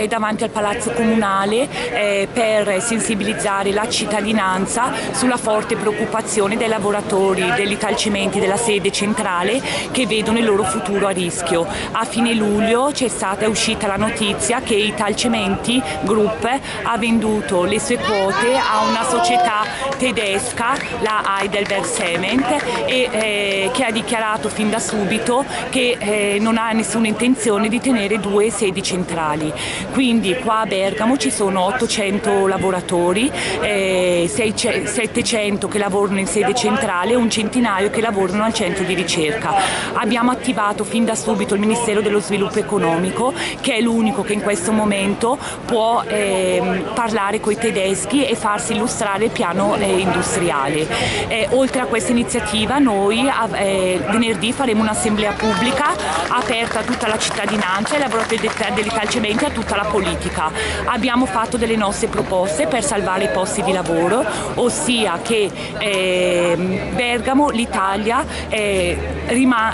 eh, davanti al Palazzo Comunale eh, per sensibilizzare la cittadinanza sulla forte preoccupazione dei lavoratori degli Talcimenti della sede centrale che vedono il loro futuro a rischio. A fine luglio c'è stata uscita la notizia che i Talcimenti Group ha venduto le sue quote a una società tedesca, la Heidelberg Cement, e eh, che ha dichiarato fin da subito che eh, non ha nessuna intenzione di tenere due sedi centrali. Quindi qua a Bergamo ci sono 800 lavoratori, eh, 700 che lavorano in sede centrale e un centinaio che lavorano al centro di ricerca. Abbiamo attivato fin da subito il Ministero dello Sviluppo Economico che è l'unico che in questo momento può eh, parlare con i tedeschi e farsi illustrare il piano eh, industriale. Eh, oltre a questa iniziativa noi eh, venerdì faremo un'assemblea pubblica aperta a tutta la cittadinanza, ai lavoratori dell'Italcementi e a tutta la politica. Abbiamo fatto delle nostre proposte per salvare i posti di lavoro, ossia che eh, Bergamo, l'Italia, eh,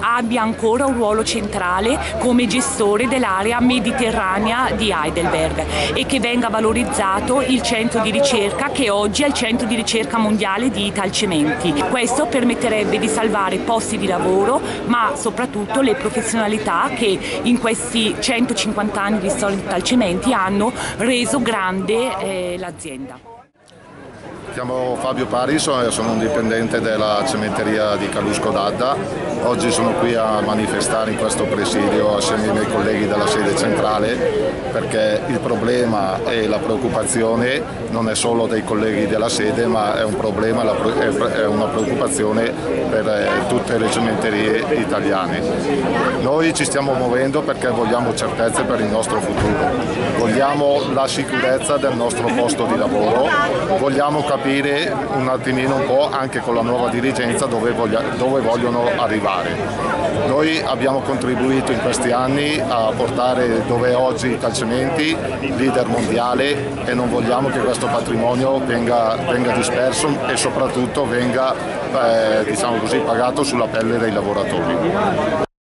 abbia ancora un ruolo centrale come gestore dell'area mediterranea di Heidelberg e che venga valorizzato il centro di ricerca che oggi è il centro di ricerca mondiale di Italcementi. Questo permetterebbe di salvare posti di lavoro ma soprattutto le professionalità che in questi 150 anni di storia di Italcementi hanno reso grande eh, l'azienda chiamo Fabio Paris, sono un dipendente della cementeria di Calusco d'Adda. Oggi sono qui a manifestare in questo presidio assieme ai miei colleghi della sede centrale perché il problema e la preoccupazione non è solo dei colleghi della sede ma è un problema, è una preoccupazione per eh, tutte le cementerie italiane. Noi ci stiamo muovendo perché vogliamo certezze per il nostro futuro, vogliamo la sicurezza del nostro posto di lavoro, vogliamo capire capire un attimino un po' anche con la nuova dirigenza dove, voglia, dove vogliono arrivare. Noi abbiamo contribuito in questi anni a portare dove oggi i calcementi, leader mondiale e non vogliamo che questo patrimonio venga, venga disperso e soprattutto venga eh, diciamo così, pagato sulla pelle dei lavoratori.